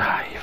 Ah, Ay,